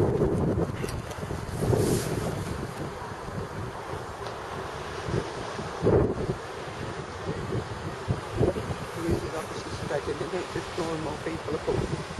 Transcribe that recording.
The music officer's it just more and more people are